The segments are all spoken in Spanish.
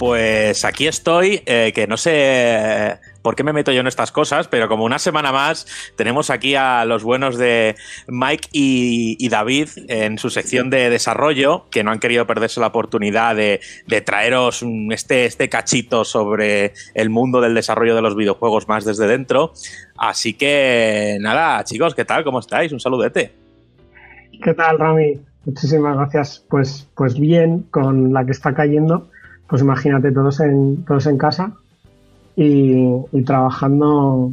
Pues aquí estoy, eh, que no sé por qué me meto yo en estas cosas, pero como una semana más tenemos aquí a los buenos de Mike y, David en su sección de desarrollo, que no han querido perderse la oportunidad de, traeros este, este cachito sobre el mundo del desarrollo de los videojuegos más desde dentro. Así que nada, chicos, ¿qué tal? ¿Cómo estáis? Un saludete. ¿Qué tal, Rami? Muchísimas gracias. Pues, pues bien, con la que está cayendo pues imagínate, todos en, todos en casa y, trabajando,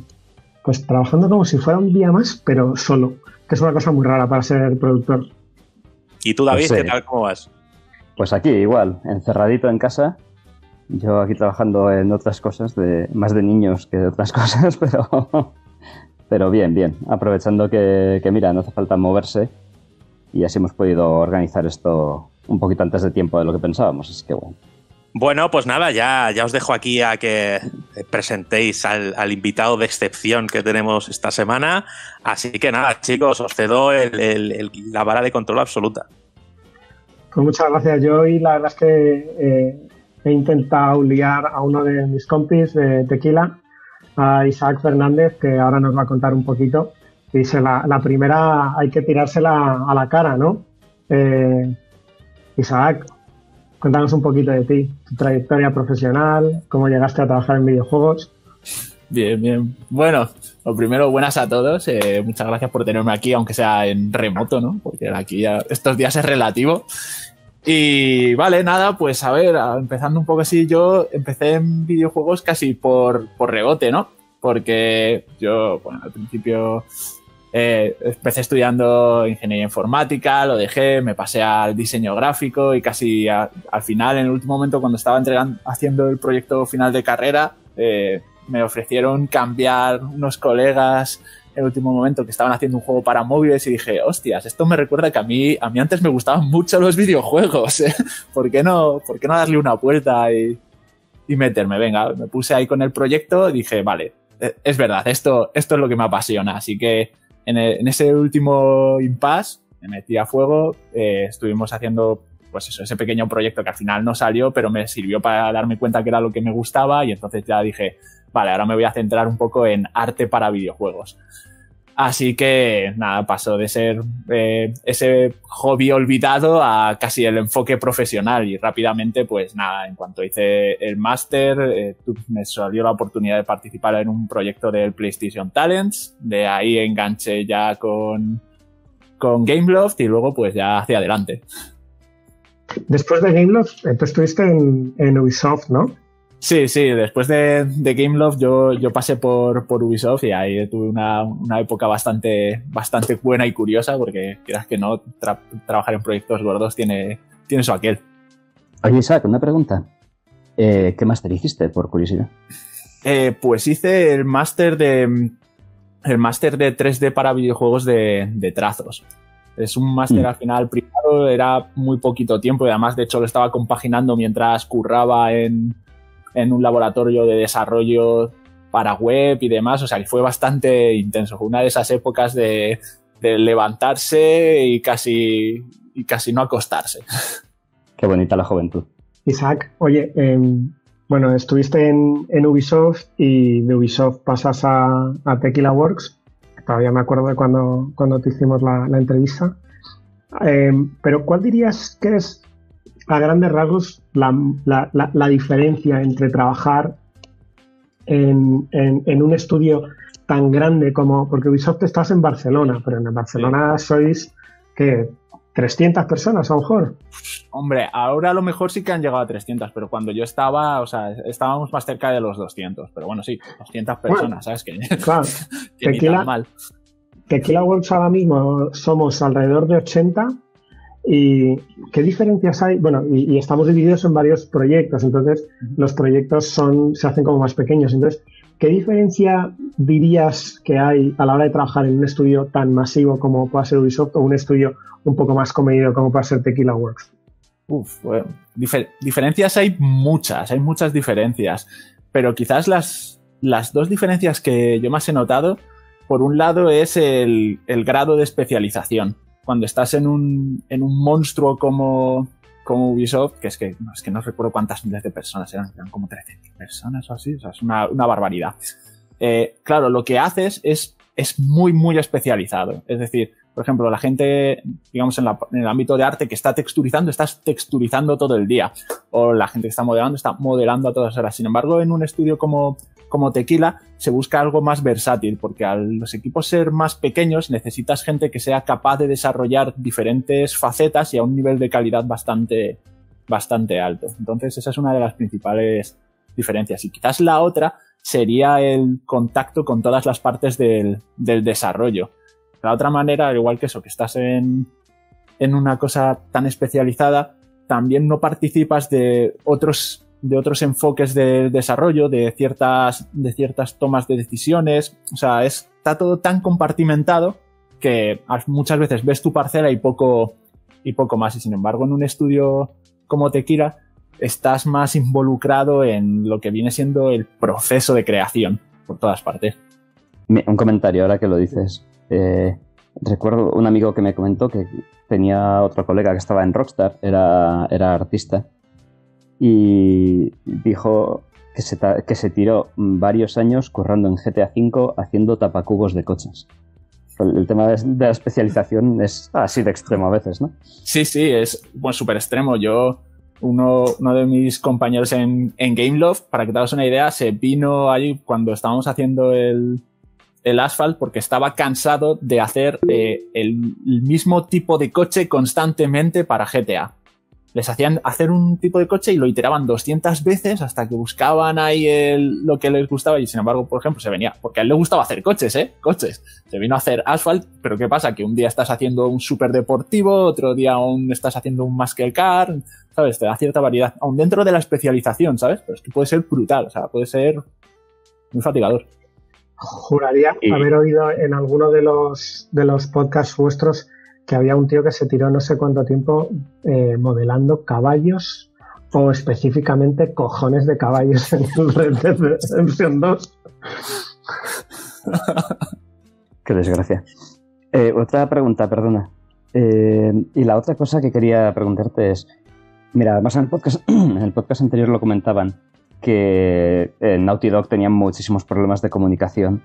pues trabajando como si fuera un día más, pero solo, que es una cosa muy rara para ser productor. ¿Y tú, David, pues qué tal? ¿Cómo vas? Pues aquí igual, encerradito en casa. Yo aquí trabajando en otras cosas, de, más de niños que de otras cosas, pero, pero bien, bien. Aprovechando que, que, mira, no hace falta moverse y así hemos podido organizar esto un poquito antes de tiempo de lo que pensábamos. Así que bueno. Bueno, pues nada, ya, ya os dejo aquí a que presentéis al, invitado de excepción que tenemos esta semana. Así que nada, chicos, os cedo la vara de control absoluta. Pues muchas gracias. Yo hoy la verdad es que eh, he intentado liar a uno de mis compis de tequila, a Isaac Fernández, que ahora nos va a contar un poquito. Dice, la, la primera hay que tirársela a la cara, ¿no? Eh, Isaac, Cuéntanos un poquito de ti, tu trayectoria profesional, cómo llegaste a trabajar en videojuegos. Bien, bien. Bueno, lo primero, buenas a todos. Eh, muchas gracias por tenerme aquí, aunque sea en remoto, ¿no? Porque aquí ya estos días es relativo. Y vale, nada, pues a ver, empezando un poco así, yo empecé en videojuegos casi por, por rebote, ¿no? Porque yo, bueno, al principio eh, empecé estudiando ingeniería informática, lo dejé, me pasé al diseño gráfico y casi al final, en el último momento, cuando estaba entregando, haciendo el proyecto final de carrera, eh, me ofrecieron cambiar unos colegas en el último momento que estaban haciendo un juego para móviles y dije, hostias, esto me recuerda que a mí, a mí antes me gustaban mucho los videojuegos. ¿eh? ¿Por, qué no, ¿Por qué no darle una puerta y, y meterme? Venga, me puse ahí con el proyecto y dije, vale, es verdad, esto, esto es lo que me apasiona. Así que en, ese último impasse me metí a fuego, eh, estuvimos haciendo pues eso, ese pequeño proyecto que al final no salió, pero me sirvió para darme cuenta que era lo que me gustaba y entonces ya dije, vale, ahora me voy a centrar un poco en arte para videojuegos. Así que nada, pasó de ser eh, ese hobby olvidado a casi el enfoque profesional y rápidamente, pues nada, en cuanto hice el máster, eh, me salió la oportunidad de participar en un proyecto del PlayStation Talents, de ahí enganché ya con, con Gameloft y luego pues ya hacia adelante. Después de Gameloft, tú estuviste en, en Ubisoft, ¿no? Sí, sí, después de, de Gameloft yo, yo pasé por, por Ubisoft y ahí tuve una, una, época bastante, bastante buena y curiosa porque quieras que no, trabajar en proyectos gordos tiene, tiene su aquel. Oye Isaac, una pregunta. Eh, ¿Qué máster hiciste, por curiosidad? Eh, pues hice el máster de el máster de 3D para videojuegos de, de trazos. Es un máster mm. al final privado, era muy poquito tiempo y además de hecho lo estaba compaginando mientras curraba en, en un laboratorio de desarrollo para web y demás, o sea que fue bastante intenso, fue una de esas épocas de, levantarse y casi, y casi no acostarse. Qué bonita la juventud. Isaac, oye, em, bueno, estuviste en, Ubisoft y de Ubisoft pasas a, Tequila Works. Todavía me acuerdo de cuando, cuando te hicimos la, entrevista. Em, pero ¿cuál dirías que es a grandes rasgos la, diferencia entre trabajar en, un estudio tan grande como, porque Ubisoft estás en Barcelona, pero en Barcelona sois que 300 personas a lo mejor. Hombre, ahora a lo mejor sí que han llegado a 300, pero cuando yo estaba, o sea, estábamos más cerca de los 200, pero bueno, sí, 200 personas, ¿sabes qué? Claro, Tequila, mal. Tequila Works ahora mismo somos alrededor de 80 ¿Y qué diferencias hay? Bueno, y, estamos divididos en varios proyectos, entonces los proyectos son, se hacen como más pequeños. Entonces, ¿qué diferencia dirías que hay a la hora de trabajar en un estudio tan masivo como pueda ser Ubisoft o un estudio un poco más comedido como puede ser Tequila Works? Uf, bueno, diferencias hay muchas, hay muchas diferencias, pero quizás las, las dos diferencias que yo más he notado, por un lado es el, el grado de especialización cuando estás en un, en un monstruo como, como Ubisoft, que es que, no, es que no recuerdo cuántas miles de personas eran, eran como 13.000 personas o así, o sea, es una, una barbaridad. Eh, claro, lo que haces es, es muy, muy especializado. Es decir, por ejemplo, la gente, digamos, en, la, en, el ámbito de arte que está texturizando, estás texturizando todo el día. O la gente que está modelando, está modelando a todas horas. Sin embargo, en un estudio como, como Tequila, se busca algo más versátil, porque a los equipos ser más pequeños necesitas gente que sea capaz de desarrollar diferentes facetas y a un nivel de calidad bastante, bastante alto. Entonces, esa es una de las principales diferencias. Y quizás la otra sería el contacto con todas las partes del, del desarrollo. La otra manera, al igual que eso, que estás en, en una cosa tan especializada, también no participas de otros, de otros enfoques de desarrollo, de ciertas, de ciertas tomas de decisiones. O sea, está todo tan compartimentado que muchas veces ves tu parcela y poco, y poco más. Y sin embargo, en un estudio como Tequila, estás más involucrado en lo que viene siendo el proceso de creación por todas partes. Un comentario ahora que lo dices. Eh, recuerdo un amigo que me comentó que tenía otro colega que estaba en Rockstar, era, era artista, y dijo que se, tiró varios años currando en GTA V haciendo tapacubos de coches. El tema de, la especialización es así de extremo a veces, ¿no? Sí, sí, es bueno, súper extremo. Yo, uno, de mis compañeros en, en Gameloft, para que te hagas una idea, se vino ahí cuando estábamos haciendo el, el Asphalt porque estaba cansado de hacer eh, el, mismo tipo de coche constantemente para GTA. Les hacían hacer un tipo de coche y lo iteraban 200 veces hasta que buscaban ahí el, lo que les gustaba y sin embargo, por ejemplo, se venía, porque a él le gustaba hacer coches, ¿eh? Coches. Se vino a hacer Asphalt, pero ¿qué pasa? Que un día estás haciendo un super deportivo, otro día aún estás haciendo un muscle car, ¿sabes? Te da cierta variedad, aún dentro de la especialización, ¿sabes? Pero es que puede ser brutal, o sea, puede ser muy fatigador. Juraría y... haber oído en alguno de los, de los podcasts vuestros que había un tío que se tiró no sé cuánto tiempo eh, modelando caballos o específicamente cojones de caballos en el Red Dead Redemption 2. Qué desgracia. Eh, otra pregunta, perdona. Eh, y la otra cosa que quería preguntarte es, mira, además en el podcast, en el podcast anterior lo comentaban, que Naughty Dog tenían muchísimos problemas de comunicación.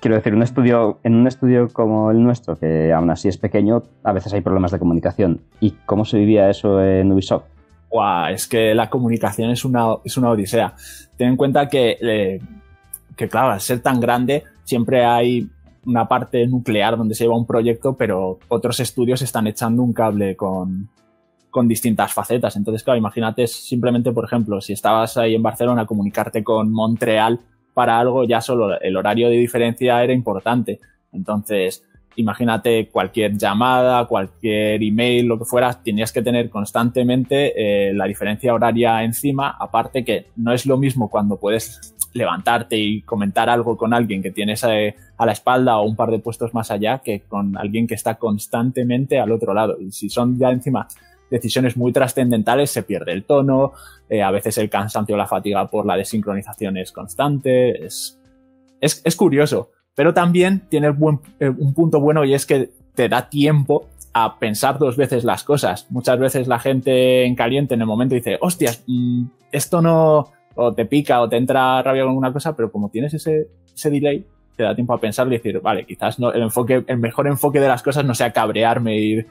Quiero decir, un estudio, en un estudio como el nuestro, que aún así es pequeño, a veces hay problemas de comunicación. ¿Y cómo se vivía eso en Ubisoft? Wow, es que la comunicación es una, es una odisea. Ten en cuenta que, eh, que, claro, al ser tan grande, siempre hay una parte nuclear donde se lleva un proyecto, pero otros estudios están echando un cable con, con distintas facetas. Entonces, claro, imagínate simplemente, por ejemplo, si estabas ahí en Barcelona, comunicarte con Montreal para algo, ya solo el horario de diferencia era importante. Entonces, imagínate cualquier llamada, cualquier email, lo que fuera, tenías que tener constantemente eh, la diferencia horaria encima, aparte que no es lo mismo cuando puedes levantarte y comentar algo con alguien que tienes eh, a la espalda o un par de puestos más allá que con alguien que está constantemente al otro lado. Y si son ya encima decisiones muy trascendentales se pierde el tono, eh, a veces el cansancio o la fatiga por la desincronización es constante, es, es, curioso, pero también tiene buen, eh, un punto bueno y es que te da tiempo a pensar dos veces las cosas. Muchas veces la gente en caliente en el momento dice, hostias, mmm, esto no, o te pica o te entra rabia con alguna cosa, pero como tienes ese, ese delay, te da tiempo a pensar y decir, vale, quizás no, el enfoque, el mejor enfoque de las cosas no sea cabrearme y ir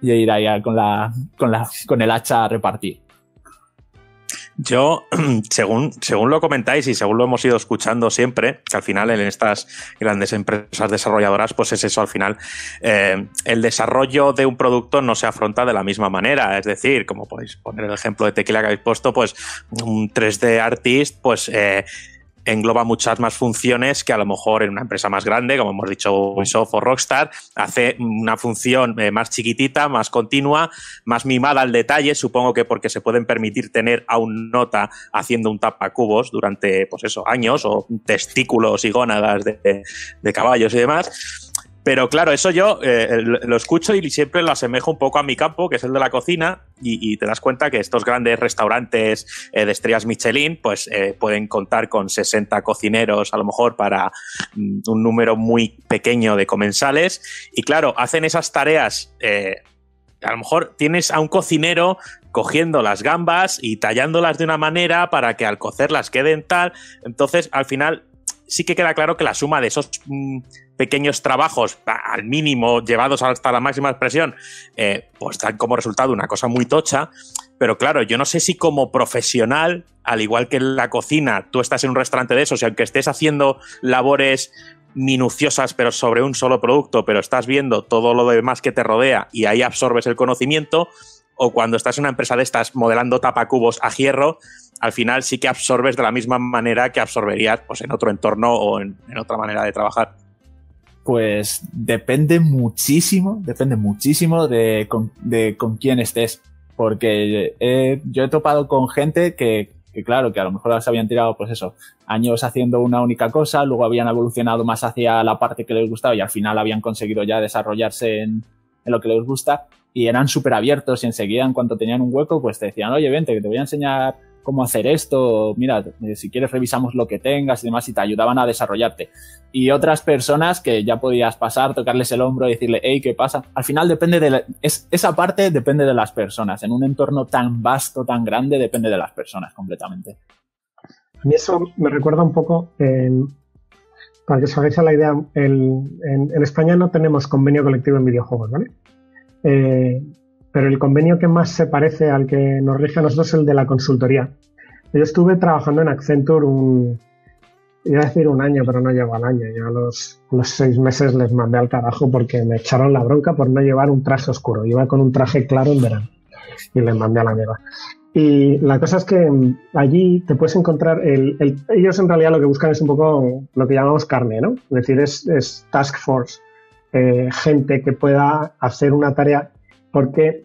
y ir ahí con, la, con, la, con el hacha a repartir. Yo, según, según lo comentáis y según lo hemos ido escuchando siempre, que al final en estas grandes empresas desarrolladoras, pues es eso, al final eh, el desarrollo de un producto no se afronta de la misma manera. Es decir, como podéis poner el ejemplo de Tequila que habéis puesto, pues un 3D artist, pues... Eh, engloba muchas más funciones que a lo mejor en una empresa más grande, como hemos dicho Ubisoft o Rockstar, hace una función eh, más chiquitita, más continua, más mimada al detalle, supongo que porque se pueden permitir tener a un nota haciendo un tapacubos durante, pues eso, años, o testículos y gónadas de, de caballos y demás. Pero claro, eso yo eh, lo escucho y siempre lo asemejo un poco a mi campo, que es el de la cocina, y, te das cuenta que estos grandes restaurantes eh, de estrellas Michelin, pues eh, pueden contar con 60 cocineros a lo mejor para mm, un número muy pequeño de comensales. Y claro, hacen esas tareas a lo mejor tienes a un cocinero cogiendo las gambas y tallándolas de una manera para que al cocerlas queden tal. Entonces, al final, sí que queda claro que la suma de esos mm, pequeños trabajos al mínimo llevados hasta la máxima expresión, eh, pues dan como resultado una cosa muy tocha. Pero claro, yo no sé si como profesional, al igual que en la cocina, tú estás en un restaurante de esos y aunque estés haciendo labores minuciosas pero sobre un solo producto, pero estás viendo todo lo demás que te rodea y ahí absorbes el conocimiento, o cuando estás en una empresa de estas modelando tapacubos a hierro, al final sí que absorbes de la misma manera que absorberías pues, en otro entorno o en, otra manera de trabajar. Pues depende muchísimo, depende muchísimo de con, quién estés. Porque yo he topado con gente que, que, claro, que a lo mejor se habían tirado, pues eso, años haciendo una única cosa, luego habían evolucionado más hacia la parte que les gustaba y al final habían conseguido ya desarrollarse en, en lo que les gusta y eran súper abiertos y enseguida en cuanto tenían un hueco, pues te decían, oye, vente, que te voy a enseñar cómo hacer esto, mira, eh, si quieres revisamos lo que tengas y demás y te ayudaban a desarrollarte. Y otras personas que ya podías pasar, tocarles el hombro y decirle, hey, ¿qué pasa? Al final depende de, es, esa parte depende de las personas. En un entorno tan vasto, tan grande, depende de las personas completamente. A mí eso me recuerda un poco, para que os hagáis la idea, en, España no tenemos convenio colectivo en videojuegos, ¿vale? Eh, pero el convenio que más se parece al que nos rige a nosotros es el de la consultoría. Yo estuve trabajando en Accenture un, iba a decir un año, pero no llevo al año. Yo a los, los, seis meses les mandé al carajo porque me echaron la bronca por no llevar un traje oscuro. Iba con un traje claro en verano y les mandé a la mierda. Y la cosa es que allí te puedes encontrar, el, ellos en realidad lo que buscan es un poco lo que llamamos carne, ¿no? Es decir, es, es task force, eh, gente que pueda hacer una tarea porque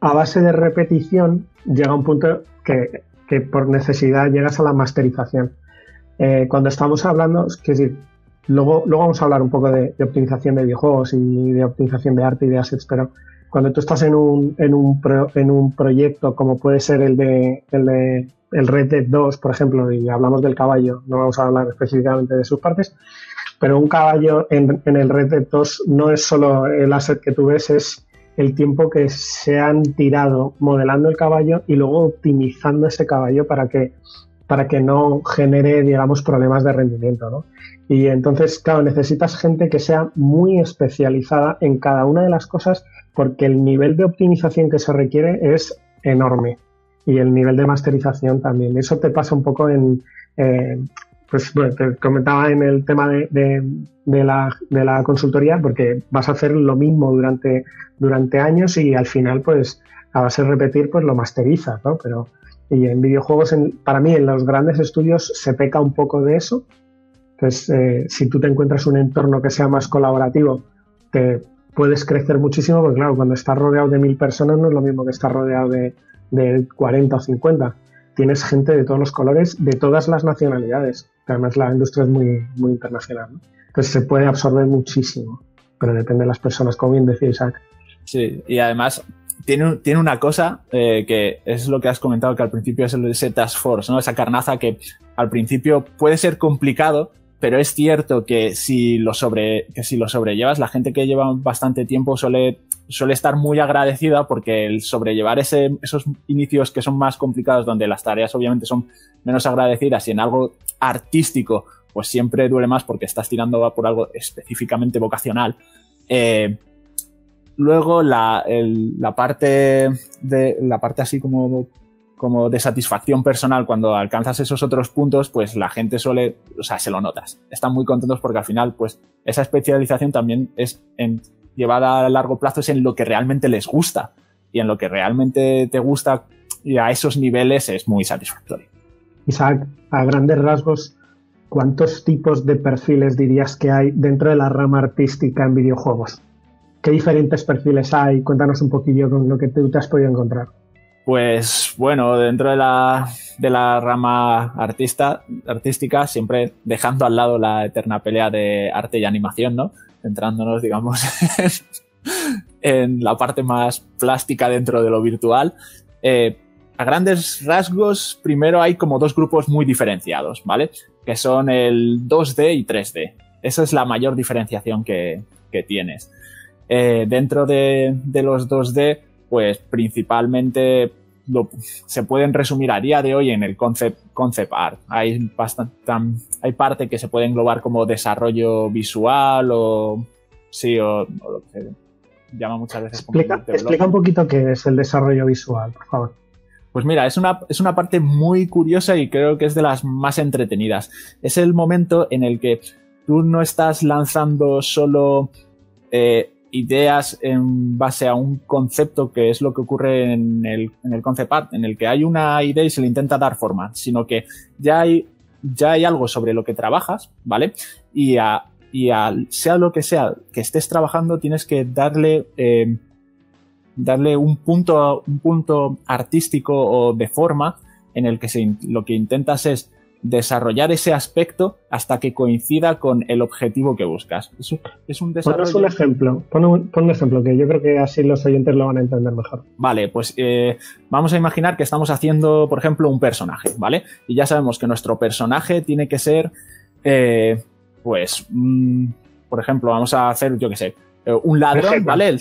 a base de repetición llega un punto que, por necesidad llegas a la masterización. Eh, cuando estamos hablando, es decir, luego, luego vamos a hablar un poco de, optimización de videojuegos y de optimización de arte y de assets, pero cuando tú estás en un, en un, en un proyecto como puede ser el de, el de el Red Dead 2, por ejemplo, y hablamos del caballo, no vamos a hablar específicamente de sus partes, pero un caballo en, en el Red Dead 2 no es solo el asset que tú ves, es el tiempo que se han tirado modelando el caballo y luego optimizando ese caballo para que, para que no genere, digamos, problemas de rendimiento. ¿no? Y entonces, claro, necesitas gente que sea muy especializada en cada una de las cosas porque el nivel de optimización que se requiere es enorme y el nivel de masterización también. Eso te pasa un poco en, pues bueno, te comentaba en el tema de, la, consultoría, porque vas a hacer lo mismo durante, durante años y al final, pues, a base de repetir, pues lo masterizas, ¿no? Pero y en videojuegos, para mí, en los grandes estudios se peca un poco de eso. Entonces, eh, si tú te encuentras un entorno que sea más colaborativo, te puedes crecer muchísimo, porque claro, cuando estás rodeado de mil personas no es lo mismo que estar rodeado de, de 40 o 50 tienes gente de todos los colores, de todas las nacionalidades. Además, la industria es muy, muy internacional. Entonces, se puede absorber muchísimo, pero depende de las personas, como bien decía Isaac. Sí, y además tiene, tiene una cosa eh, que es lo que has comentado, que al principio es el, ese Task Force, ¿no? esa carnaza que al principio puede ser complicado, pero es cierto que si lo, sobre, que si lo sobrellevas, la gente que lleva bastante tiempo suele, suele estar muy agradecida porque el sobrellevar ese, esos inicios que son más complicados, donde las tareas obviamente son menos agradecidas y en algo artístico, pues siempre duele más porque estás tirando por algo específicamente vocacional. Eh, luego la, la, parte de la parte así como como de satisfacción personal cuando alcanzas esos otros puntos, pues la gente suele, o sea, se lo notas. Están muy contentos porque al final, pues esa especialización también es llevada a largo plazo es en lo que realmente les gusta y en lo que realmente te gusta y a esos niveles es muy satisfactorio. Isaac, a grandes rasgos, ¿cuántos tipos de perfiles dirías que hay dentro de la rama artística en videojuegos? ¿Qué diferentes perfiles hay? Cuéntanos un poquillo con lo que tú te has podido encontrar. Pues bueno, dentro de la, de la rama artista, artística, siempre dejando al lado la eterna pelea de arte y animación, ¿no? Centrándonos, digamos, en la parte más plástica dentro de lo virtual. Eh, a grandes rasgos, primero hay como dos grupos muy diferenciados, ¿vale? Que son el 2D y 3D. Esa es la mayor diferenciación que, que tienes. Eh, dentro de, los 2D, pues principalmente se pueden resumir a día de hoy en el concept, concept art. Hay, bastante, hay parte que se puede englobar como desarrollo visual o sí, o, lo que se llama muchas veces. Explica, explica un poquito qué es el desarrollo visual, por favor. Pues mira, es una, es una parte muy curiosa y creo que es de las más entretenidas. Es el momento en el que tú no estás lanzando solo eh, ideas en base a un concepto que es lo que ocurre en el, en el concept art, en el que hay una idea y se le intenta dar forma, sino que ya hay, ya hay algo sobre lo que trabajas, ¿vale? Y a, y sea lo que sea que estés trabajando, tienes que darle eh, darle un punto, un punto artístico o de forma en el que lo que intentas es desarrollar ese aspecto hasta que coincida con el objetivo que buscas. Es, es un desarrollo. un ejemplo. Pon un, ejemplo que yo creo que así los oyentes lo van a entender mejor. Vale, pues eh, vamos a imaginar que estamos haciendo, por ejemplo, un personaje, ¿vale? Y ya sabemos que nuestro personaje tiene que ser, eh, pues, mm, por ejemplo, vamos a hacer, yo qué sé, eh, un ladrón, ¿vale?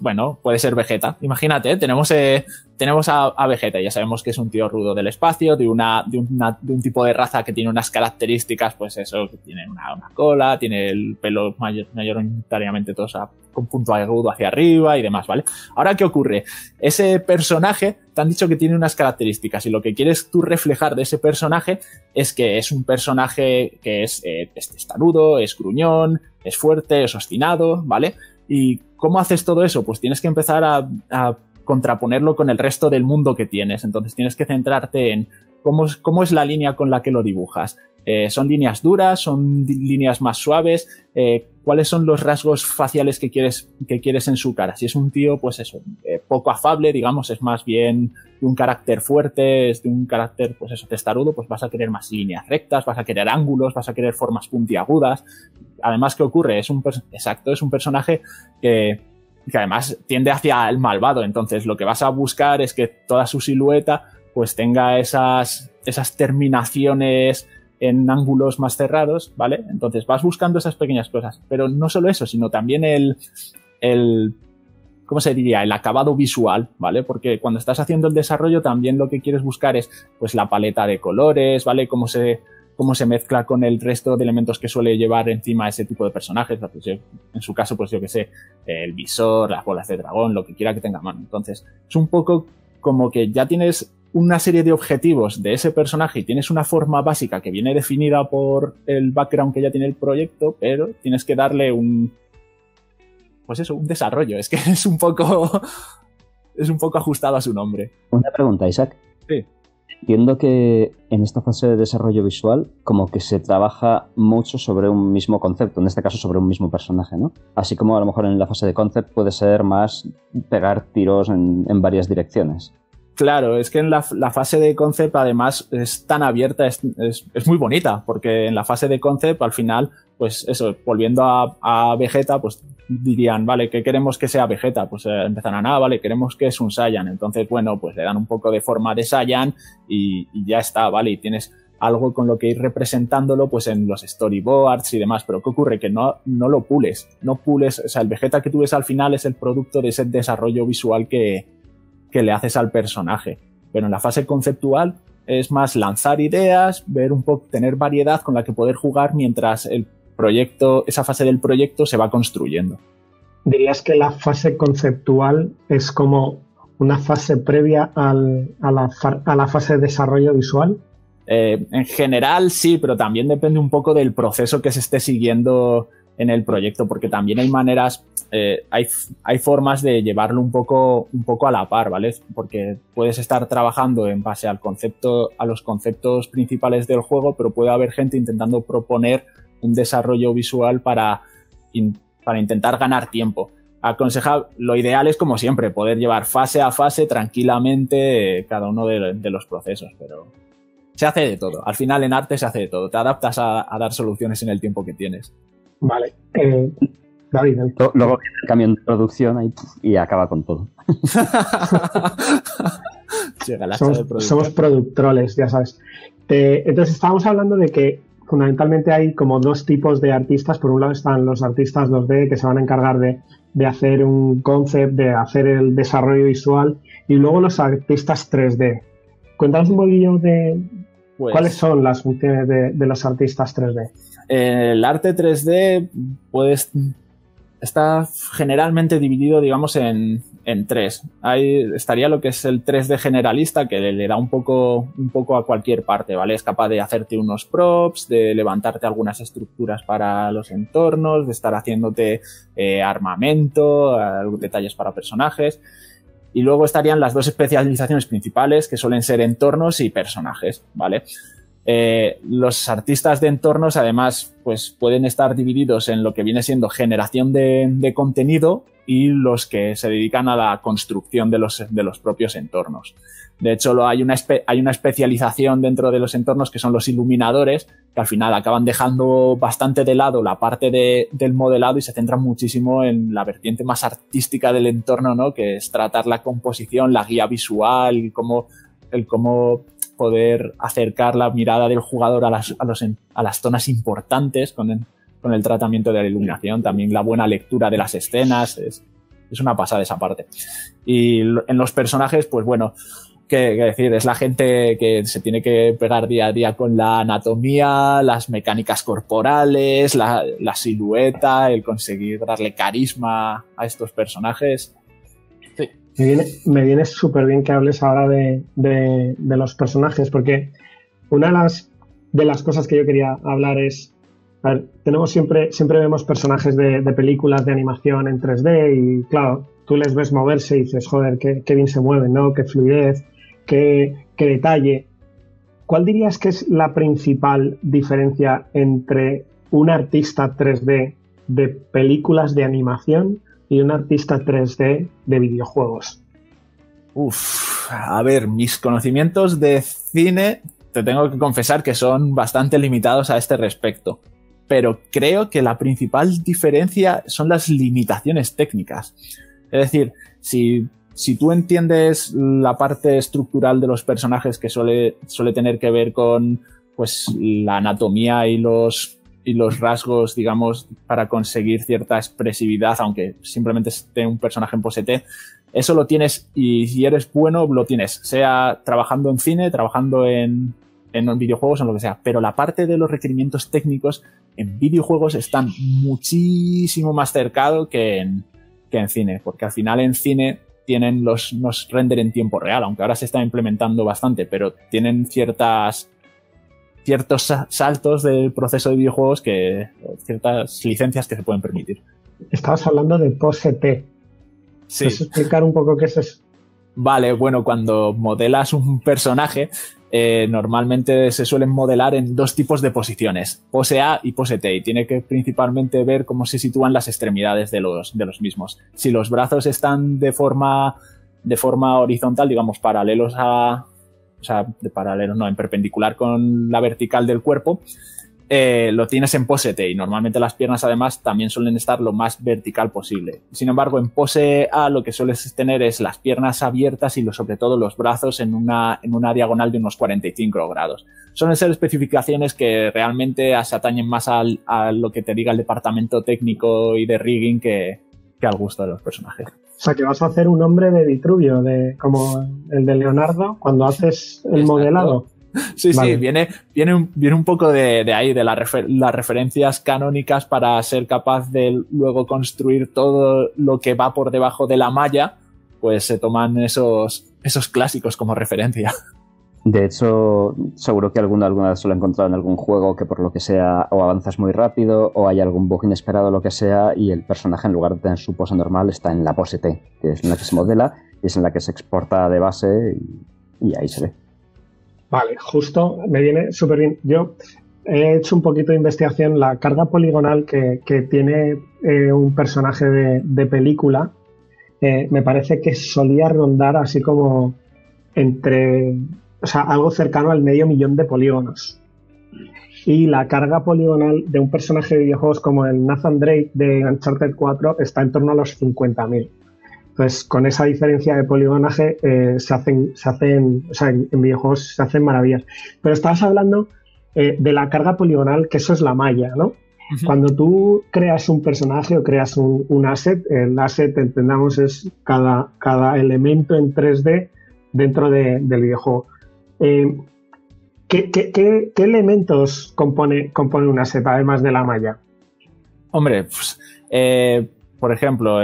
Bueno, puede ser Vegeta. Imagínate, tenemos, eh, tenemos a, Vegeta, ya sabemos que es un tío rudo del espacio, de, una, de, un tipo de raza que tiene unas características, pues eso, que tiene una, cola, tiene el pelo mayoritariamente todo con punto agudo hacia arriba y demás, ¿vale? Ahora, ¿qué ocurre? Ese personaje, te han dicho que tiene unas características y lo que quieres tú reflejar de ese personaje es que es un personaje que es, eh, es testarudo, es gruñón, es fuerte, es obstinado, ¿vale? ¿Y cómo haces todo eso? Pues tienes que empezar a, contraponerlo con el resto del mundo que tienes. Entonces tienes que centrarte en cómo, cómo es la línea con la que lo dibujas. Eh, ¿Son líneas duras? ¿Son líneas más suaves? Eh, ¿Cuáles son los rasgos faciales que quieres, que quieres en su cara? Si es un tío, pues eso, eh, poco afable, digamos, es más bien de un carácter fuerte, es de un carácter, pues eso, testarudo, pues vas a querer más líneas rectas, vas a querer ángulos, vas a querer formas puntiagudas. Además, ¿qué ocurre? Es un, exacto, es un personaje que, que además tiende hacia el malvado. Entonces, lo que vas a buscar es que toda su silueta, pues tenga esas, esas terminaciones en ángulos más cerrados, ¿vale? Entonces vas buscando esas pequeñas cosas. Pero no solo eso, sino también el, el ¿cómo se diría? El acabado visual, ¿vale? Porque cuando estás haciendo el desarrollo también lo que quieres buscar es pues la paleta de colores, ¿vale? Cómo se, cómo se mezcla con el resto de elementos que suele llevar encima ese tipo de personajes. Pues en su caso, pues yo que sé, el visor, las bolas de dragón, lo que quiera que tenga mano. Entonces, es un poco como que ya tienes una serie de objetivos de ese personaje y tienes una forma básica que viene definida por el background que ya tiene el proyecto, pero tienes que darle un, pues eso, un desarrollo. Es que es un poco, es un poco ajustado a su nombre. Una pregunta, Isaac. Sí. Entiendo que en esta fase de desarrollo visual como que se trabaja mucho sobre un mismo concepto, en este caso sobre un mismo personaje, ¿no? Así como a lo mejor en la fase de concept puede ser más pegar tiros en, varias direcciones. Claro, es que en la, fase de concept además es tan abierta, es, muy bonita, porque en la fase de concept al final, pues eso, volviendo a, Vegeta, pues dirían, vale, ¿qué queremos que sea Vegeta? Pues eh, empezarán, ah, vale, queremos que es un Saiyan. Entonces, bueno, pues le dan un poco de forma de Saiyan y, ya está, vale, y tienes algo con lo que ir representándolo pues en los storyboards y demás, pero ¿qué ocurre? Que no, no lo pules, no pules, o sea, el Vegeta que tú ves al final es el producto de ese desarrollo visual que, que le haces al personaje. Pero en la fase conceptual es más lanzar ideas, ver un poco, tener variedad con la que poder jugar mientras el proyecto, esa fase del proyecto se va construyendo. ¿Dirías que la fase conceptual es como una fase previa a, la, a, la, fase de desarrollo visual? Eh, en general sí, pero también depende un poco del proceso que se esté siguiendo en el proyecto, porque también hay maneras, eh, hay, hay, formas de llevarlo un poco, un poco a la par, ¿vale? Porque puedes estar trabajando en base al concepto, a los conceptos principales del juego, pero puede haber gente intentando proponer un desarrollo visual para, para intentar ganar tiempo. Aconseja, lo ideal es como siempre, poder llevar fase a fase tranquilamente eh, cada uno de, los procesos, pero se hace de todo. Al final en arte se hace de todo. Te adaptas a dar soluciones en el tiempo que tienes. Vale. Eh, David, Luego viene el camión de producción y acaba con todo. somos, productroles, ya sabes. entonces estábamos hablando de que fundamentalmente hay como dos tipos de artistas. Por un lado están los artistas 2D que se van a encargar de, hacer un concept, de hacer el desarrollo visual, y luego los artistas 3D. Cuéntanos un poquillo de pues cuáles son las funciones de, de los artistas 3D. El arte 3D puedes está generalmente dividido, digamos, en, en tres. Ahí estaría lo que es el 3D generalista, que le, da un poco, un poco a cualquier parte, ¿vale? Es capaz de hacerte unos props, de levantarte algunas estructuras para los entornos, de estar haciéndote eh, armamento, detalles para personajes. Y luego estarían las dos especializaciones principales, que suelen ser entornos y personajes, ¿vale? Eh, los artistas de entornos, además, pues pueden estar divididos en lo que viene siendo generación de, contenido y los que se dedican a la construcción de los, de los propios entornos. De hecho, hay una, hay una especialización dentro de los entornos que son los iluminadores, que al final acaban dejando bastante de lado la parte del modelado y se centran muchísimo en la vertiente más artística del entorno, ¿no? Que es tratar la composición, la guía visual, y cómo, el cómo poder acercar la mirada del jugador a las, a las zonas importantes con con el, tratamiento de la iluminación, también la buena lectura de las escenas, es, es una pasada esa parte. Y en los personajes, pues bueno, qué decir, es la gente que se tiene que pegar día a día con la anatomía, las mecánicas corporales, la, la silueta, el conseguir darle carisma a estos personajes. Me viene, súper bien que hables ahora de, los personajes, porque una de las, de las cosas que yo quería hablar es, a ver, tenemos siempre, siempre vemos personajes de, películas de animación en 3D y claro, tú les ves moverse y dices, joder, qué, bien se mueven, ¿no? Qué fluidez, qué, qué detalle. ¿Cuál dirías que es la principal diferencia entre un artista 3D de películas de animación y un artista 3D de videojuegos? Uf, a ver, mis conocimientos de cine te tengo que confesar que son bastante limitados a este respecto. Pero creo que la principal diferencia son las limitaciones técnicas. Es decir, si, si tú entiendes la parte estructural de los personajes que suele, suele tener que ver con pues, la anatomía y los y los rasgos, digamos, para conseguir cierta expresividad, aunque simplemente esté un personaje en pose eso lo tienes y si eres bueno, lo tienes, sea trabajando en cine, trabajando en, en videojuegos, en lo que sea. Pero la parte de los requerimientos técnicos en videojuegos están muchísimo más cercado que en, que en cine, porque al final en cine tienen los, los render en tiempo real, aunque ahora se está implementando bastante, pero tienen ciertas ciertos saltos del proceso de videojuegos que ciertas licencias que se pueden permitir. Estabas hablando de pose T. Sí. ¿Puedes explicar un poco qué es eso? Vale, bueno, cuando modelas un personaje, eh, normalmente se suelen modelar en dos tipos de posiciones, pose A y pose T, y tiene que principalmente ver cómo se sitúan las extremidades de los, de los mismos. Si los brazos están de forma, de forma horizontal, digamos, paralelos a, o sea, de paralelo, no, en perpendicular con la vertical del cuerpo, eh, lo tienes en pose T y normalmente las piernas además también suelen estar lo más vertical posible. Sin embargo, en pose A lo que sueles tener es las piernas abiertas y sobre todo los brazos en una, en una diagonal de unos 45 grados. Suelen ser especificaciones que realmente se atañen más al, a lo que te diga el departamento técnico y de rigging que, que al gusto de los personajes. O sea, que vas a hacer un hombre de Vitruvio, de, como el de Leonardo, cuando haces el modelado. Sí, sí, viene, viene, un, viene un poco de, ahí, de las referencias canónicas para ser capaz de luego construir todo lo que va por debajo de la malla, pues se toman esos, esos clásicos como referencia. De hecho, seguro que alguna, alguna vez se lo he encontrado en algún juego que por lo que sea o avanzas muy rápido o hay algún bug inesperado o lo que sea y el personaje en lugar de tener su pose normal está en la pose T, que es en la que se modela y es en la que se exporta de base y, ahí se ve. Vale, justo me viene súper bien. Yo he hecho un poquito de investigación. La carga poligonal que, tiene eh, un personaje de, película eh, me parece que solía rondar así como entre o sea, algo cercano al medio millón de polígonos. Y la carga poligonal de un personaje de videojuegos como el Nathan Drake de Uncharted 4 está en torno a los 50.000. Entonces, con esa diferencia de poligonaje eh, se hacen, se hacen o sea, en, videojuegos se hacen maravillas. Pero estabas hablando eh, de la carga poligonal, que eso es la malla, ¿no? Cuando tú creas un personaje o creas un, asset, el asset, entendamos, es cada, cada elemento en 3D dentro del videojuego. Eh, ¿qué, elementos compone, compone un asset además de la malla? Hombre, pues, por ejemplo,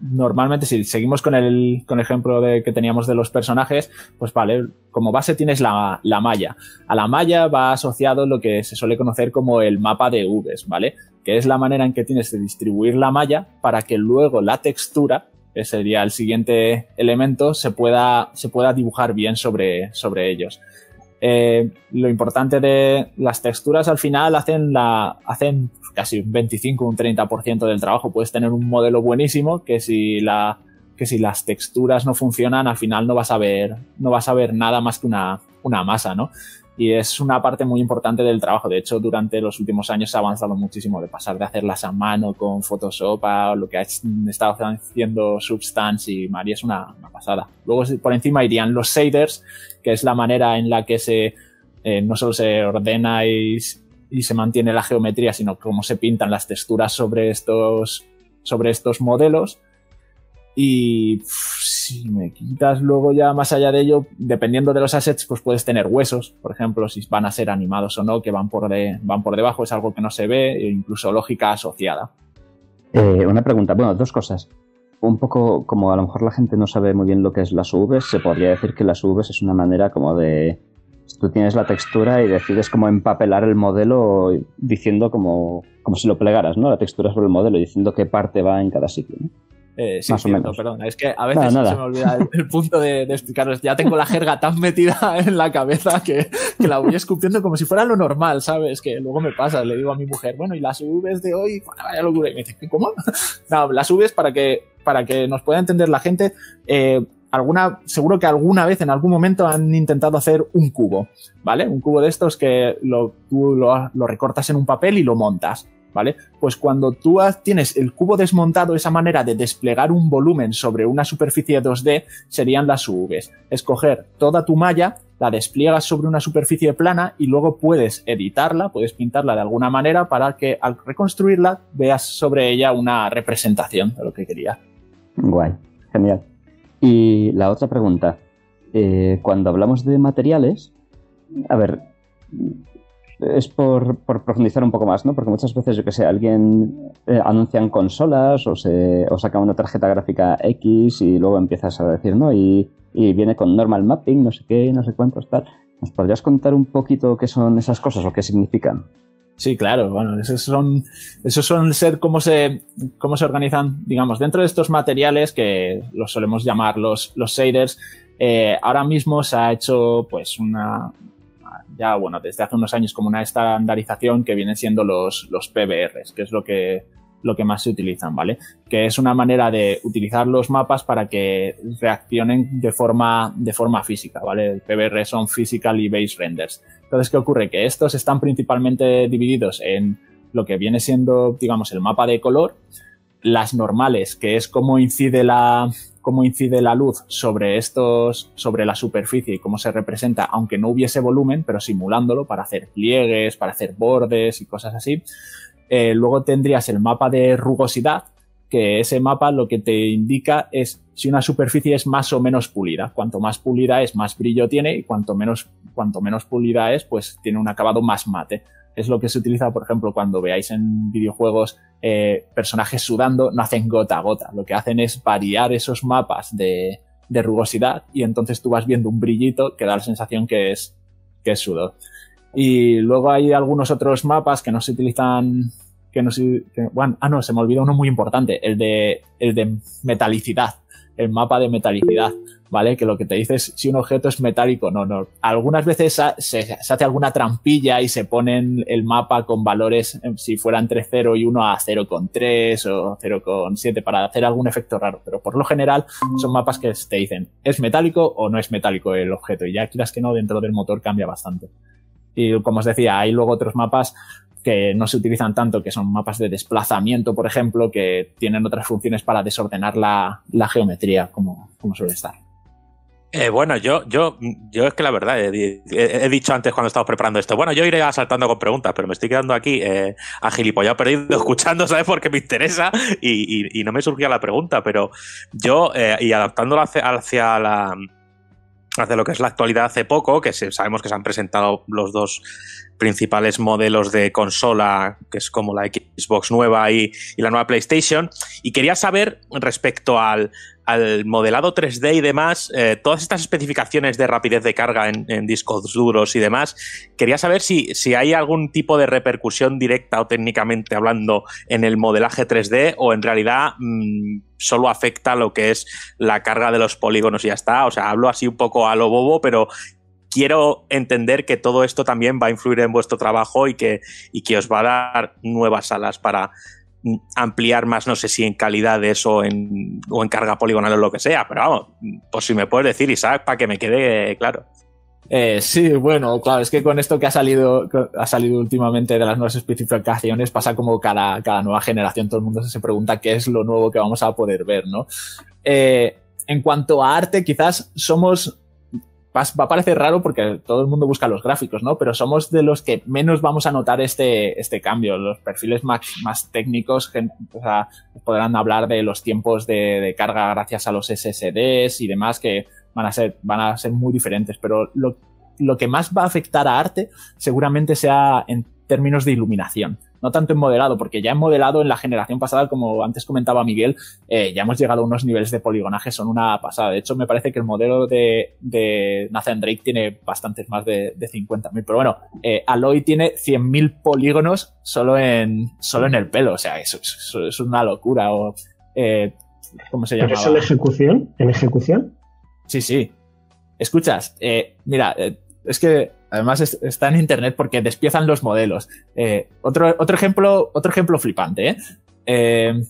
normalmente si seguimos con el, con ejemplo de, que teníamos de los personajes, pues vale, como base tienes la, la, malla. A la malla va asociado lo que se suele conocer como el mapa de Vs, ¿vale? Que es la manera en que tienes de distribuir la malla para que luego la textura, que sería el siguiente elemento, se pueda, se pueda dibujar bien sobre, sobre ellos. Eh, lo importante de las texturas al final hacen la, hacen casi un 25, un 30% del trabajo. Puedes tener un modelo buenísimo que si la, que si las texturas no funcionan, al final no vas a ver, no vas a ver nada más que una, una masa, ¿no? Y es una parte muy importante del trabajo. De hecho, durante los últimos años se ha avanzado muchísimo de pasar de hacerlas a mano con Photoshop a lo que ha estado haciendo Substance y María es una, pasada. Luego por encima irían los shaders, que es la manera en la que se, eh, no solo se ordena y, y se mantiene la geometría, sino cómo se pintan las texturas sobre estos, sobre estos modelos. Y si me quitas luego ya más allá de ello, dependiendo de los assets, pues puedes tener huesos, por ejemplo, si van a ser animados o no, que van por, de, van por debajo, es algo que no se ve, e incluso lógica asociada. Eh, una pregunta, bueno, dos cosas. Un poco como a lo mejor la gente no sabe muy bien lo que es las UVs, se podría decir que las UVs es una manera como de tú tienes la textura y decides cómo empapelar el modelo diciendo como, como si lo plegaras, ¿no? La textura sobre el modelo, diciendo qué parte va en cada sitio, ¿no? Eh, sí, Más o menos. perdón. Es que a veces se me olvida el, punto de, explicaros. Ya tengo la jerga tan metida en la cabeza que, que, la voy escupiendo como si fuera lo normal, ¿sabes? Que luego me pasa, le digo a mi mujer, bueno, y las Vs de hoy, vaya locura. Y me dice, ¿cómo? No, las Vs para que, para que nos pueda entender la gente, eh, alguna, seguro que alguna vez, en algún momento, han intentado hacer un cubo, ¿vale? Un cubo de estos que lo, tú lo, recortas en un papel y lo montas. ¿Vale? Pues cuando tú tienes el cubo desmontado, esa manera de desplegar un volumen sobre una superficie 2D serían las UVs. Escoger toda tu malla, la despliegas sobre una superficie plana y luego puedes editarla, puedes pintarla de alguna manera para que al reconstruirla veas sobre ella una representación de lo que querías. Guay, genial. Y la otra pregunta, eh, cuando hablamos de materiales, a ver, es por, profundizar un poco más, ¿no? Porque muchas veces, yo que sé, alguien eh, anuncian consolas o, se, saca una tarjeta gráfica X y luego empiezas a decir, ¿no? Y, y viene con normal mapping, no sé qué, no sé cuántos, tal. ¿Nos podrías contar un poquito qué son esas cosas o qué significan? Sí, claro, bueno, esos son, esos son ser cómo se, cómo se organizan, digamos, dentro de estos materiales que los solemos llamar los, los shaders. Eh, ahora mismo se ha hecho, pues, una, ya, bueno, desde hace unos años como una estandarización que vienen siendo los, los PBRs, que es lo que, lo que más se utilizan, ¿vale? Que es una manera de utilizar los mapas para que reaccionen de forma, de forma física, ¿vale? El PBR son Physical y Base Renders. Entonces, ¿qué ocurre? Que estos están principalmente divididos en lo que viene siendo, digamos, el mapa de color, las normales, que es cómo incide la, cómo incide la luz sobre estos, sobre la superficie y cómo se representa, aunque no hubiese volumen, pero simulándolo para hacer pliegues, para hacer bordes y cosas así. Eh, luego tendrías el mapa de rugosidad, que ese mapa lo que te indica es si una superficie es más o menos pulida. Cuanto más pulida es, más brillo tiene y cuanto menos, cuanto menos pulida es, pues tiene un acabado más mate. Es lo que se utiliza, por ejemplo, cuando veáis en videojuegos eh, personajes sudando, no hacen gota a gota. Lo que hacen es variar esos mapas de, rugosidad y entonces tú vas viendo un brillito que da la sensación que es, que es sudor. Y luego hay algunos otros mapas que no se utilizan que no bueno, ah, no, se me olvidó uno muy importante, el de, el de metalicidad, el mapa de metalicidad, ¿vale? Que lo que te dice es si un objeto es metálico no, no. Algunas veces se, hace alguna trampilla y se ponen el mapa con valores, eh, si fuera entre 0 y 1 a 0,3 o 0,7 para hacer algún efecto raro, pero por lo general son mapas que te dicen, ¿es metálico o no es metálico el objeto? Y ya quieras que no, dentro del motor cambia bastante. Y como os decía, hay luego otros mapas que no se utilizan tanto, que son mapas de desplazamiento, por ejemplo, que tienen otras funciones para desordenar la, geometría, como, como suele estar. Eh, bueno, yo, yo, yo es que la verdad, he, dicho antes cuando estamos preparando esto, bueno, yo iré saltando con preguntas, pero me estoy quedando aquí eh, a perdido escuchando, ¿sabes? Porque me interesa y, no me surgía la pregunta, pero yo, eh, y adaptándolo hacia, hacia la hacia lo que es la actualidad hace poco, que sabemos que se han presentado los dos principales modelos de consola, que es como la Xbox nueva y, la nueva PlayStation. Y quería saber respecto al, modelado 3D y demás, eh, todas estas especificaciones de rapidez de carga en, discos duros y demás, quería saber si, si, hay algún tipo de repercusión directa o técnicamente hablando en el modelaje 3D o en realidad mm, solo afecta lo que es la carga de los polígonos y ya está. O sea, hablo así un poco a lo bobo, pero quiero entender que todo esto también va a influir en vuestro trabajo y que, y que os va a dar nuevas salas para ampliar más, no sé si en calidades o en, o en carga poligonal o lo que sea, pero vamos, pues si me puedes decir, Isaac, para que me quede claro. Eh, sí, bueno, claro, es que con esto que ha salido, ha salido últimamente de las nuevas especificaciones, pasa como cada, cada nueva generación, todo el mundo se pregunta qué es lo nuevo que vamos a poder ver, ¿no? Eh, en cuanto a arte, quizás somos va, a parecer raro porque todo el mundo busca los gráficos, ¿no? Pero somos de los que menos vamos a notar este, este cambio. Los perfiles más, más técnicos podrán hablar de los tiempos de, de, carga gracias a los SSDs y demás que van a ser, van a ser muy diferentes. Pero lo, lo que más va a afectar a arte seguramente sea en términos de iluminación no tanto en modelado, porque ya en modelado en la generación pasada, como antes comentaba Miguel, eh, ya hemos llegado a unos niveles de poligonaje, son una pasada. De hecho, me parece que el modelo de, de Nathan Drake tiene bastantes más de, de 50.000, pero bueno, eh, Aloy tiene 100.000 polígonos solo en, solo en el pelo, o sea, eso, es una locura. O, eh, ¿Cómo se llama? ¿Es en ejecución? ¿En ejecución? Sí, sí. Escuchas, mira, es que además está en internet porque despiezan los modelos. Eh, otro, otro, ejemplo, otro ejemplo flipante, ¿eh? ¿eh?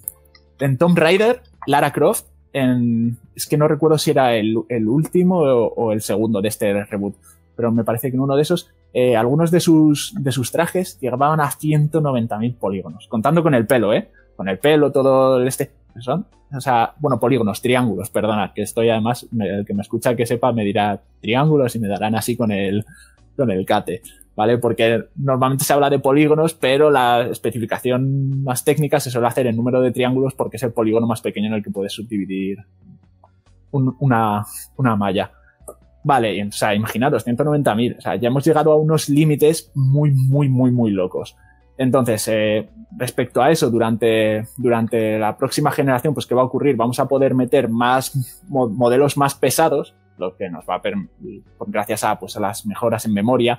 en Tomb Raider, Lara Croft, en, es que no recuerdo si era el, el último o, el segundo de este reboot, pero me parece que en uno de esos, eh, algunos de sus, de sus trajes llegaban a 190.000 polígonos, contando con el pelo, ¿eh? Con el pelo, todo este. Son, o sea, bueno, polígonos, triángulos, perdona, que estoy además, el que me escucha que sepa me dirá triángulos y me darán así con el, con el CATE, ¿vale? Porque normalmente se habla de polígonos, pero la especificación más técnica se suele hacer en número de triángulos porque es el polígono más pequeño en el que puedes subdividir una, una malla. Vale, o sea, imaginaros, 190.000. O sea, ya hemos llegado a unos límites muy, muy, muy, muy locos. Entonces, eh, respecto a eso, durante, durante la próxima generación, pues, ¿qué va a ocurrir? Vamos a poder meter más modelos más pesados, lo que nos va a gracias a, pues, a las mejoras en memoria,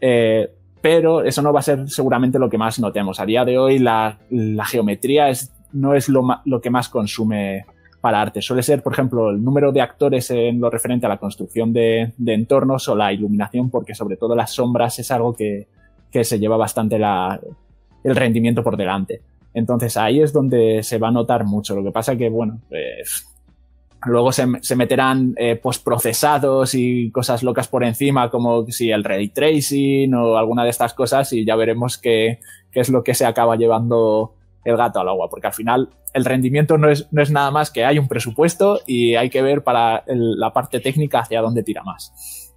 eh, pero eso no va a ser seguramente lo que más notemos. A día de hoy, la, geometría es, no es lo, lo que más consume para arte. Suele ser, por ejemplo, el número de actores en lo referente a la construcción de, entornos o la iluminación, porque sobre todo las sombras es algo que, que se lleva bastante el rendimiento por delante. Entonces ahí es donde se va a notar mucho. Lo que pasa que, bueno, pues, luego se, se meterán eh, postprocesados y cosas locas por encima, como si el ray tracing o alguna de estas cosas, y ya veremos qué, qué es lo que se acaba llevando el gato al agua, porque al final el rendimiento no es, no es nada más que hay un presupuesto y hay que ver para la parte técnica hacia dónde tira más.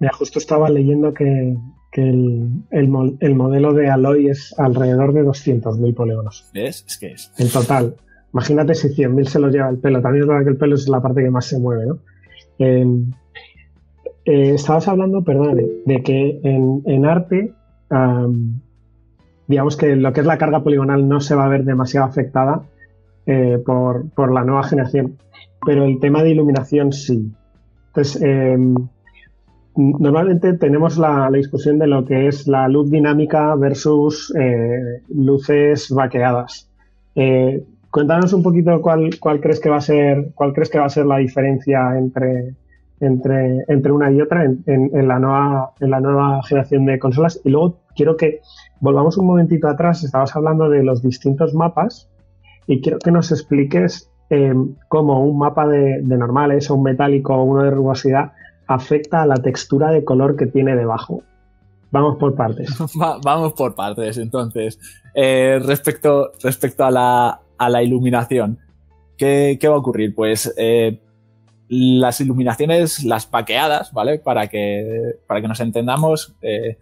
Mira, justo estaba leyendo que, que el, el, modelo de Aloy es alrededor de 200.000 polígonos. ¿Ves? Es que es. En total. Imagínate si 100.000 se los lleva el pelo. También es verdad que el pelo es la parte que más se mueve, ¿no? Eh, estabas hablando, perdón, de, que en, en arte, digamos que lo que es la carga poligonal no se va a ver demasiado afectada eh, por, por, la nueva generación, pero el tema de iluminación sí. Entonces, eh, Normalmente tenemos la, discusión de lo que es la luz dinámica versus eh, luces vaqueadas. Cuéntanos un poquito cuál, cuál, crees que va a ser, cuál crees que va a ser la diferencia entre, entre, entre una y otra en, la nueva, en la nueva generación de consolas. Y luego quiero que volvamos un momentito atrás. Estabas hablando de los distintos mapas y quiero que nos expliques eh, cómo un mapa de, de normales o un metálico o uno de rugosidad afecta a la textura de color que tiene debajo. Vamos por partes. vamos por partes, entonces. Eh, respecto, respecto a la, a la iluminación, ¿qué, ¿qué, va a ocurrir? Pues eh, las iluminaciones, las paqueadas, ¿vale? Para que, para que nos entendamos, eh,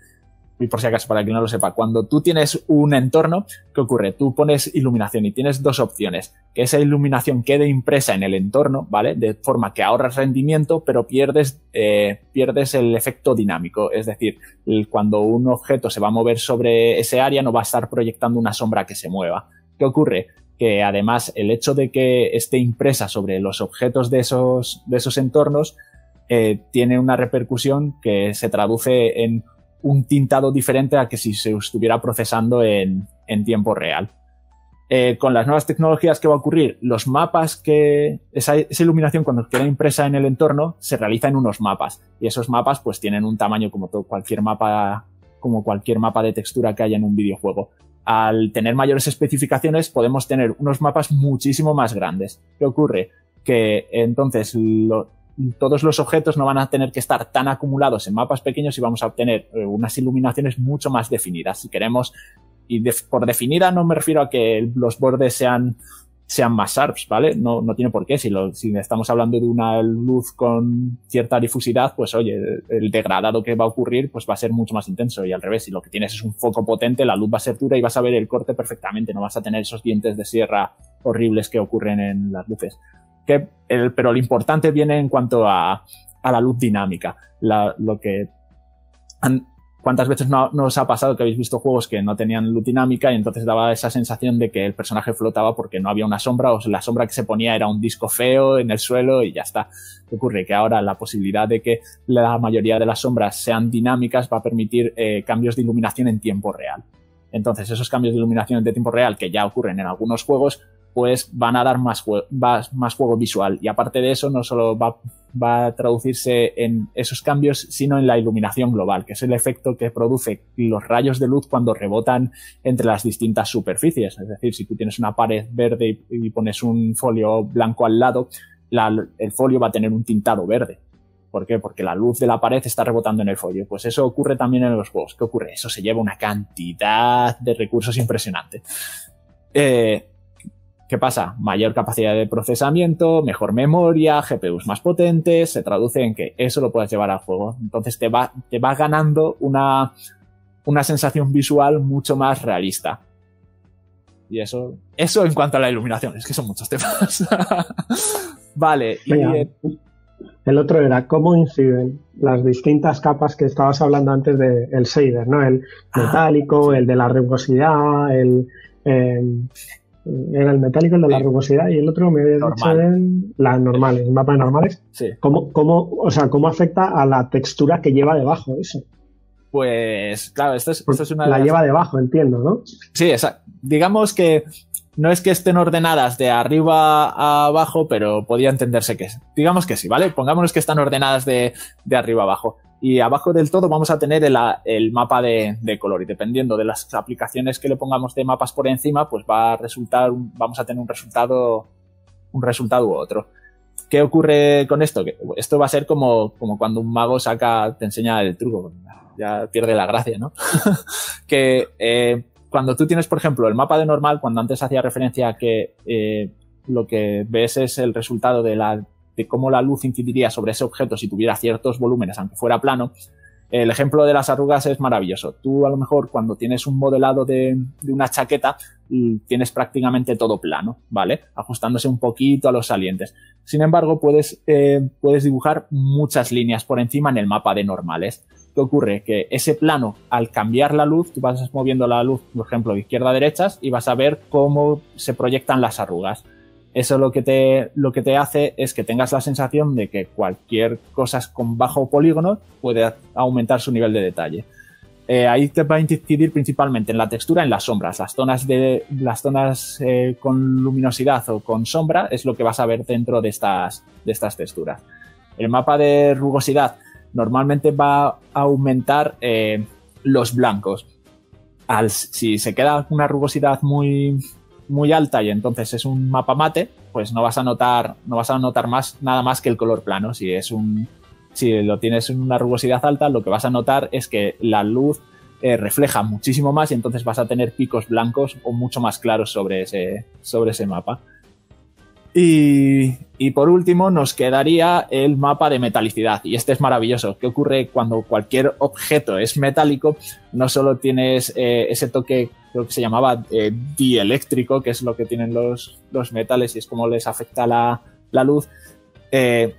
y por si acaso, para quien no lo sepa, cuando tú tienes un entorno, ¿qué ocurre? Tú pones iluminación y tienes dos opciones. Que esa iluminación quede impresa en el entorno, ¿vale? De forma que ahorras rendimiento, pero pierdes, eh, pierdes el efecto dinámico. Es decir, cuando un objeto se va a mover sobre ese área, no va a estar proyectando una sombra que se mueva. ¿Qué ocurre? Que además el hecho de que esté impresa sobre los objetos de esos, de esos entornos eh, tiene una repercusión que se traduce en un tintado diferente a que si se estuviera procesando en, tiempo real. Eh, con las nuevas tecnologías, ¿qué va a ocurrir? Los mapas que. Esa, iluminación, cuando queda impresa en el entorno, se realiza en unos mapas. Y esos mapas, pues, tienen un tamaño como cualquier mapa. como cualquier mapa de textura que haya en un videojuego. Al tener mayores especificaciones, podemos tener unos mapas muchísimo más grandes. ¿Qué ocurre? Que entonces todos los objetos no van a tener que estar tan acumulados en mapas pequeños y vamos a obtener eh, unas iluminaciones mucho más definidas. Si queremos, y por definida no me refiero a que los bordes sean, sean más sharps, ¿vale? No, no tiene por qué. Si, estamos hablando de una luz con cierta difusidad, pues oye, el degradado que va a ocurrir pues va a ser mucho más intenso y al revés, si lo que tienes es un foco potente, la luz va a ser dura y vas a ver el corte perfectamente, no vas a tener esos dientes de sierra horribles que ocurren en las luces pero lo importante viene en cuanto a, la luz dinámica. lo que ¿Cuántas veces no, os ha pasado que habéis visto juegos que no tenían luz dinámica y entonces daba esa sensación de que el personaje flotaba porque no había una sombra o la sombra que se ponía era un disco feo en el suelo y ya está? ¿Qué ocurre? Que ahora la posibilidad de que la mayoría de las sombras sean dinámicas va a permitir eh, cambios de iluminación en tiempo real. Entonces, esos cambios de iluminación de tiempo real que ya ocurren en algunos juegos pues van a dar más, más juego visual. Y aparte de eso, no solo va, va, a traducirse en esos cambios, sino en la iluminación global, que es el efecto que produce los rayos de luz cuando rebotan entre las distintas superficies. Es decir, si tú tienes una pared verde y, pones un folio blanco al lado, el folio va a tener un tintado verde. ¿Por qué? Porque la luz de la pared está rebotando en el folio. Pues eso ocurre también en los juegos. ¿Qué ocurre? Eso se lleva una cantidad de recursos impresionante. Eh, ¿Qué pasa? Mayor capacidad de procesamiento, mejor memoria, GPUs más potentes, se traduce en que eso lo puedes llevar al juego. Entonces te va, te va ganando una, una sensación visual mucho más realista. Y eso, eso en cuanto a la iluminación, es que son muchos temas. vale. el otro era cómo inciden las distintas capas que estabas hablando antes del el shader, ¿no? El ah, metálico, el de la rugosidad, el, era el metálico, el de la rugosidad, y el otro me había dicho el, las normales, mapas normales. Sí. ¿Cómo, cómo, o sea, ¿Cómo afecta a la textura que lleva debajo eso? Pues, claro, esto es, esto es una. La lleva debajo, entiendo, ¿no? Sí, exacto. Digamos que no es que estén ordenadas de arriba a abajo, pero podría entenderse que es. Digamos que sí, ¿vale? Pongámonos que están ordenadas de, de arriba a abajo y abajo del todo vamos a tener el, mapa de, color y dependiendo de las aplicaciones que le pongamos de mapas por encima, pues va a resultar, vamos a tener un resultado, un resultado u otro. ¿Qué ocurre con esto? Que esto va a ser como, como cuando un mago saca, te enseña el truco, ya pierde la gracia, ¿no? que eh, cuando tú tienes, por ejemplo, el mapa de normal, cuando antes hacía referencia a que eh, lo que ves es el resultado de la de cómo la luz incidiría sobre ese objeto si tuviera ciertos volúmenes, aunque fuera plano, el ejemplo de las arrugas es maravilloso. Tú a lo mejor cuando tienes un modelado de, una chaqueta tienes prácticamente todo plano, ¿vale? Ajustándose un poquito a los salientes. Sin embargo, puedes, eh, puedes dibujar muchas líneas por encima en el mapa de normales. ¿Qué ocurre? Que ese plano, al cambiar la luz, tú vas moviendo la luz, por ejemplo, de izquierda a derecha y vas a ver cómo se proyectan las arrugas. Eso lo que, te, lo que te hace es que tengas la sensación de que cualquier cosa con bajo polígono puede aumentar su nivel de detalle. Eh, ahí te va a incidir principalmente en la textura, en las sombras. Las zonas, de, las zonas eh, con luminosidad o con sombra es lo que vas a ver dentro de estas, de estas texturas. El mapa de rugosidad normalmente va a aumentar eh, los blancos. Si se queda una rugosidad muy, muy alta y entonces es un mapa mate, pues no vas a notar, no vas a notar más, nada más que el color plano. Si es un, si lo tienes en una rugosidad alta, lo que vas a notar es que la luz eh, refleja muchísimo más y entonces vas a tener picos blancos o mucho más claros sobre ese, sobre ese mapa. Y, por último nos quedaría el mapa de metalicidad. Y este es maravilloso. ¿Qué ocurre cuando cualquier objeto es metálico? No solo tienes eh, ese toque, creo que se llamaba eh, dieléctrico, que es lo que tienen los, metales y es como les afecta la, la luz, eh,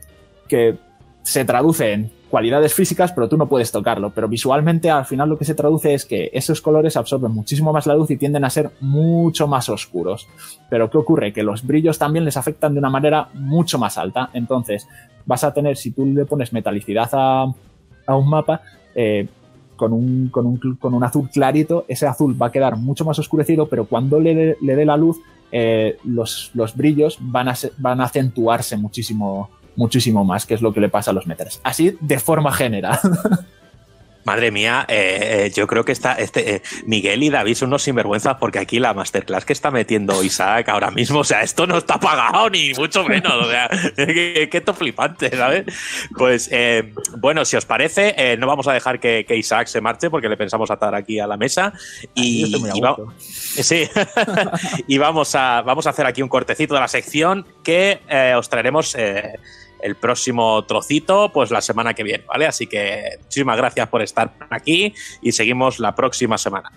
que se traduce en cualidades físicas, pero tú no puedes tocarlo. Pero visualmente al final lo que se traduce es que esos colores absorben muchísimo más la luz y tienden a ser mucho más oscuros. Pero ¿qué ocurre? Que los brillos también les afectan de una manera mucho más alta. Entonces vas a tener, si tú le pones metalicidad a, un mapa, eh, con un, azul clarito, ese azul va a quedar mucho más oscurecido, pero cuando le, le dé la luz, eh, los, los, brillos van a acentuarse muchísimo, muchísimo más, que es lo que le pasa a los metales. Así de forma general. Madre mía, eh, eh, yo creo que está este, eh, Miguel y David son unos sinvergüenzas porque aquí la masterclass que está metiendo Isaac ahora mismo, o sea, esto no está pagado ni mucho menos, o sea, que, que esto flipante, ¿sabes? Pues eh, bueno, si os parece, eh, no vamos a dejar que, que, Isaac se marche porque le pensamos atar aquí a la mesa y, y va, sí, y vamos a, vamos a hacer aquí un cortecito de la sección que eh, os traeremos el próximo trocito, pues la semana que viene, ¿vale? Así que muchísimas gracias por estar aquí y seguimos la próxima semana.